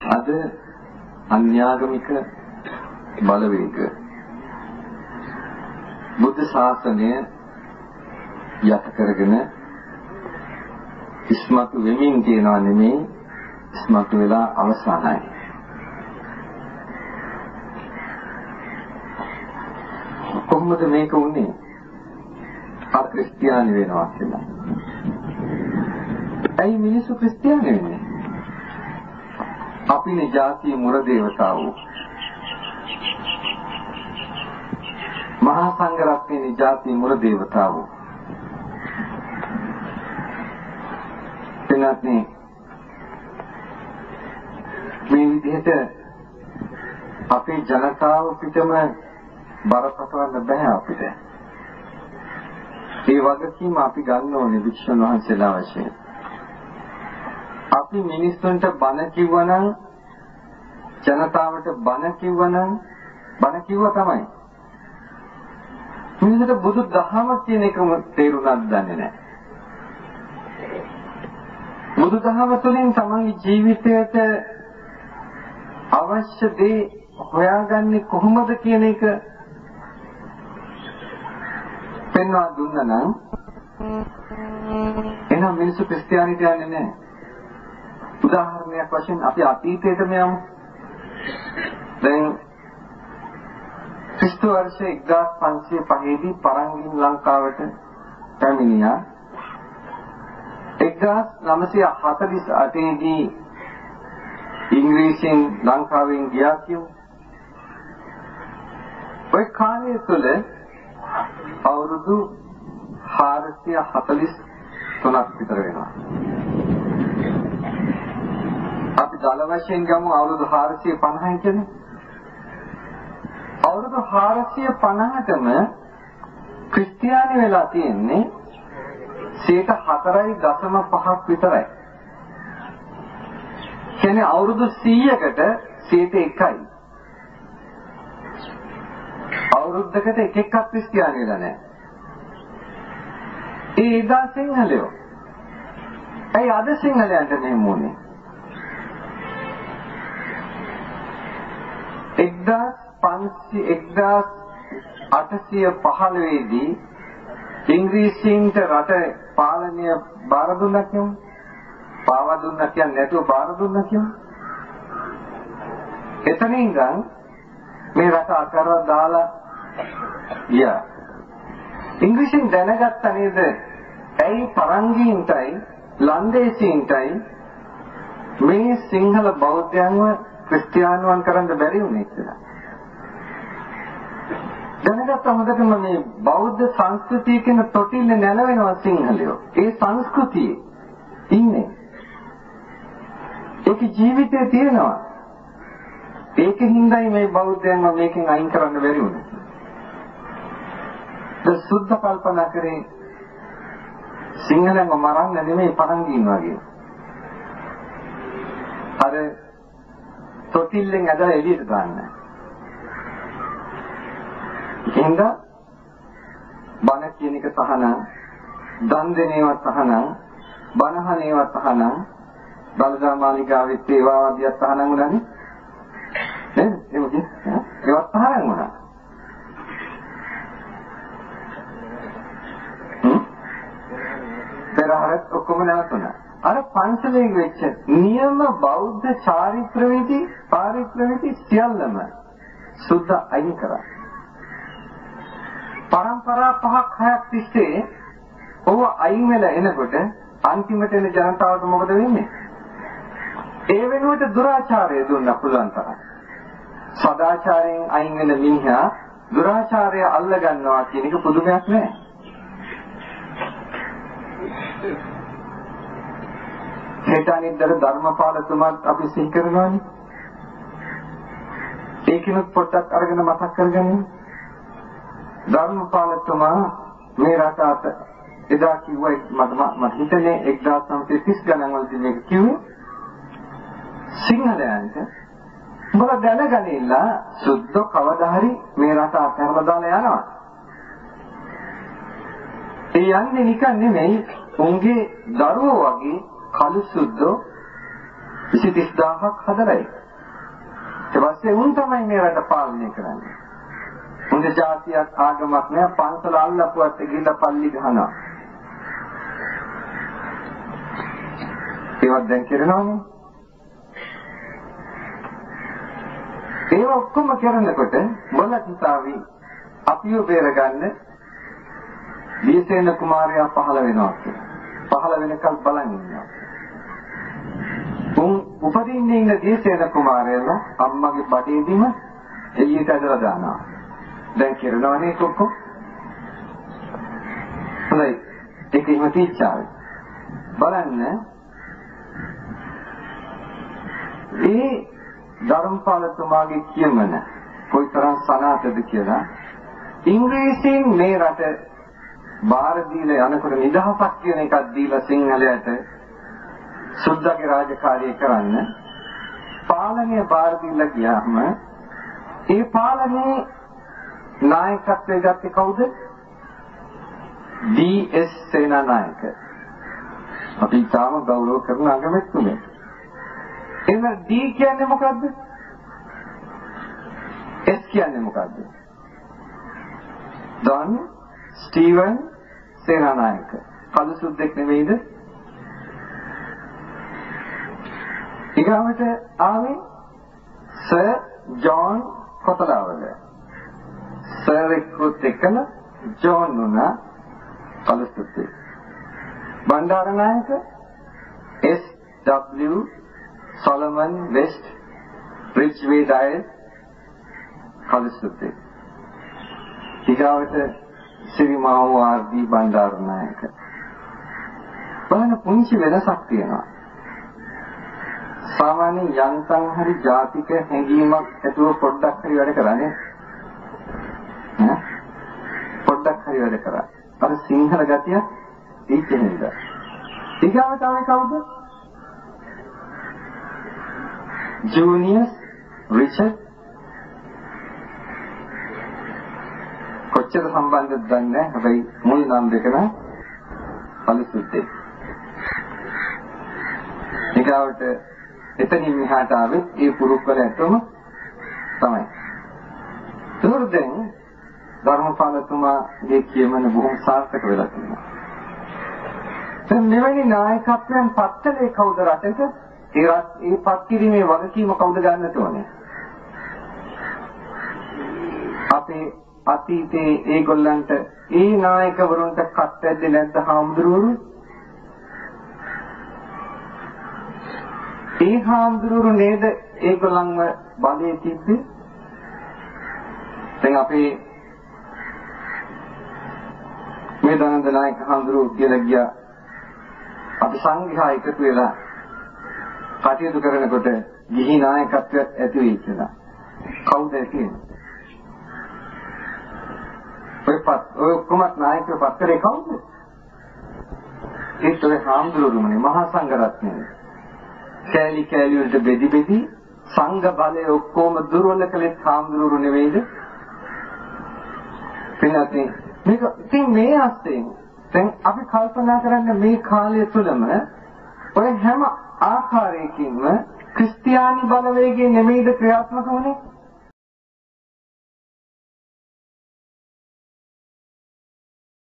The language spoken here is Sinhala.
අද අන්‍යාගමික බලවේග බුද්ධ ශාසනය යට කරගෙන ඉස්මතු වෙමින් තියනවා නෙමෙයි ඉස්මතු වෙලා අවසానයි. කොහොමද මේක උනේ? ආ ක්‍රිස්තියානි වෙනවා කියලා. ඇයි මිනිස්සු ක්‍රිස්තියානි වෙන්නේ? අපිනේ ජාතිය මුර දේවතාවෝ. මහා සංඝ රත්නයේ ජාතිය මුර දේවතාවෝ. එනත්නේ මේ විදිහට අපේ ජනතාව පිටම බරපතලන්න බෑ අපිට. ඒ වගකීම අපි ගන්න ඕනේ වික්ෂුන් වහන්සේලා වශයෙන්. අපි මිනිස්සුන්ට බන කිව්වනම් ජනතාවට බන කිව්වනම් බන කිව්වා තමයි. මිනිස්සුන්ට බුදු දහම කියන එකම තේරුණාද දන්නේ නැහැ. බුදු දහම තුළින් තමන්ගේ ජීවිතයට අවශ්‍ය දේ හොයාගන්නේ කොහොමද කියන එක පෙන්වා දුන්නා නම් එහෙනම් මිනිස්සු ක්‍රිස්තියානිට යන්නේ නැහැ. උදාහරණයක් වශයෙන් අපි අතීතයටම යමු. දැන් ක්‍රිස්තු වර්ෂ 1505 දී පරංගින් ලංකාවට පැමිණියා. 1948 දී ඉංග්‍රීසියෙන් ලංකාවෙන් ගියා කියමු. ඔය කාලය තුළ අවුරුදු 443ක් විතර වෙනවා. අපි දල වශයෙන් ගමු අවුරුදු 450යි කියන්නේ. අවුරුදු 450ටම ක්‍රිස්තියානි වෙලා තියෙන්නේ 4.5ක් විතරයි. කියන්නේ අවුරුදු 100කට 101යි. අවුරුද්දකට එක එකක් ක්‍රිස්තියානි වෙලා නැහැ. ඒ එදා සිංහලයෝ. ඇයි අද සිංහලයන්ට මෙහෙම වුනේ? 1815 දී ඉංග්‍රීසීන්ට රට පාලනය බාර දුන්නා කියමු. පාවා දුන්නා කියන්නේ නැතුව බාර දුන්නා කියමු. එතනින් ඉඳන් මේ රට අකරව දාලා ගියා. ඉංග්‍රීසියෙන් දැනගත්ත නේද? ඇයි පරංගීන්ටයි ලන්දේසීන්ටයි මේ සිංහල බෞද්ධයන්ව ක්‍රිස්තියානුවන් කරන්න බැරි වුණේ කියලා. දැනගත්ත හොඳටම මේ බෞද්ධ සංස්කෘතිය කියන තොටිල්ල නැලවෙනවා සිංහලයෝ. ඒ සංස්කෘතියේ ඉන්නේ. ඒක ජීවිතේ තියෙනවා. ඒකින්දයි මේ බෞද්ධයන්ව මේකෙන් අයින් කරන්න බැරි වුණේ. ද සුද්ධ කල්පනා කරේ සිංහලම මරන්න නෙමෙයි පරංගීන් වගේ. අර තොටිල්ලෙන් ඇදලා එළියට දාන්න. එහෙනම් බණ කියන එක තහනම්, දන් දෙන ඒවා තහනම්, බණහන ඒවා තහනම්, දලදා මාලිගාවෙත් ඒවා ආදියක් තහනම් වුණානේ. නේද? ඒක ඒවා තහනම් වුණා. පෙරහරත් ඔක්කොම නැවතුණා. අර පංචලයෙන් වෙච්ච නියම බෞද්ධ චාරිත්‍ර විදි පාරිත්‍ර විදි සියල්ලම සුද්ධ අයින් කරා. පරම්පරා පහක් හයක් තිස්සේ ඔව අයින් වෙලා එනකොට අන්තිමට එන ජනතාවට මොකද වෙන්නේ? ඒ වෙනුවට දුරාචාරය දුන්න පුළුවන් තරම්. සදාචාරයෙන් අයින් වෙන මිනිහා දුරාචාරය අල්ල ගන්නවා කියන එක පුදුමයක් නෑ. හේතානිද්දර ධර්මපාලතුමාත් අපි සිහි කරනවානේ. ඒකිනුත් පොඩ්ඩක් අරගෙන මතක් කරගන්න. ධර්මපාලතුමා මේ රටාට එදා කිව්වා මට මට හිතන්නේ 1930 ගණන් වලදී මේක කිව්වේ සිංහලයන්ට උඹලා දැනගනින්න සුද්ධ කවදා හරි මේ රට අතහැරලා දාලා යනවා. ඒ යන්නේ නිකන් නෙමෙයි උන්ගේ දරුවෝ වගේ කළු සුද්ධෝ 20000ක් හදලා ඊට පස්සේ උන් තමයි මේ රට පාලනය කරන්නේ. උන්ද ජාතියක් ආගමක් නෑ පන්සල අල්ලපුවත් ගිහිල්ලා පල්ලි ගහනවා. ඒවත් දැන් කරනවනේ. ඒ ඔක්කොම කරනකොට මොන හිතාවි අපිව බේරගන්න දීසේන කුමාරයා පහළ වෙනවා කියලා. පහළ වෙනකල් බලන් ඉන්නවා. උන් උපදින්නේ ඉන්න දීසේන කුමාරයලා අම්මගේ බඩේදීම එළියට ඇදලා දානවා. දැන් කරනවනේ කොක්කො. හොඳයි. ඒක එහෙම තීච්චාවේ. බලන්න ඒ ධර්මපාලතුමාගේ කියමන කොයිතරම් සනාථද කියලා ඉංග්‍රීසියෙන් මේ රට බාර දීලා යනකොට නිදහසක් කියන එකක් දීලා සිංහලයට සුද්ධගේ රාජකාරිය කරන්න පාලනය බාර දීලා ගියාම ඒ පාලනේ නායකත්වයේ ගත්තේ කවුද? D S. සේනානායක. අපි තාම ගෞරව කරන අගමැතිතුමේ. එහෙනම් ඩී කියන්නේ මොකද්ද? එස් කියන්නේ මොකද්ද? Don Stephen Senanayake. කළු සුද්දෙක් නෙවෙයිද? ඊගාවට ආවේ සර් ජෝන් කොතලාවල. සර් එක්කුත් එක්කම ජෝන් වුණා කළු සුද්දෙක්. Bandaranaike S.W. Solomon West Ridgeway Dias කළු සුද්දෙක්. ඊගාවට සිරිමාව ආර්දී බණ්ඩාරනායක. බලන්න පුංචි වෙනසක් තියෙනවා. සාමාන්‍ය යන්තම් හරි ජාතික හැඟීමක් ඇතුව පොඩ්ඩක් හරි වැඩ කරන්නේ. ඈ පොඩ්ඩක් හරි වැඩ කරා. අර සිංහල ගතිය තීච්චෙන්ද. ඊගාව තමයි කවුද? ජූනියස් රිචඩ් කොච්චර සම්බන්ධද දන්නේ නැහැ. හැබැයි මුල් නම් දෙකම පලිසුත්තේ. ඊගාවට එතනින් මෙහාට ආවේ ඒ පුරුක්කල ඇතම තමයි. තුරුදෙන් ධර්මපාලතුමාගේ කියමන බොහොම සාර්ථක වෙලා තියෙනවා. දැන් මෙවැනි නායකත්වයන් පත්තලේ කවුද රටට? ඒ ඒ පත් කිරීමේ වගකීම කවුද ගන්නට ඕනේ? අපේ අතීතයේ ඒගොල්ලන්ට ඒ නායකවරුන්ට කත් ඇද්දේ නැද්ද හාමුදුරුවෝ? ඒ හාමුදුරුවෝ නේද ඒගොල්ලන්ව බඳේ තිබ්බේ? දැන් අපේ මේ දනන්ද නායක හාමුදුරුවෝ කියලා ගියා අපි සංඝයා එකතු වෙලා කටයුතු කරනකොට ගිහි නායකත්වයක් ඇති වෙයි කියලා. කවුද කියන්නේ? ඔය පත් ඔය කුමත් නායකව පත්තරේ කවුද? ඒත් ඔය හාමුදුරුවෝනේ මහා සංඝරත්නය. කෑලි කෑලි වලට බෙදි බෙදි සංඝ බලය ඔක්කොම දුර්වල කළේ හාමුදුරුවෝ නෙවෙයිද? පින්නත් මේක ඉතින් මේ අස්තෙන් දැන් අපි කල්පනා කරන්න මේ කාලය තුළම ඔය හැම ආකාරයකින්ම ක්‍රිස්තියානි බලවේගය නෙමෙයිද ක්‍රියාත්මක වුනේ?